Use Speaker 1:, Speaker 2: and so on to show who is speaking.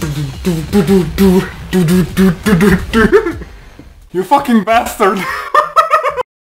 Speaker 1: You fucking bastard!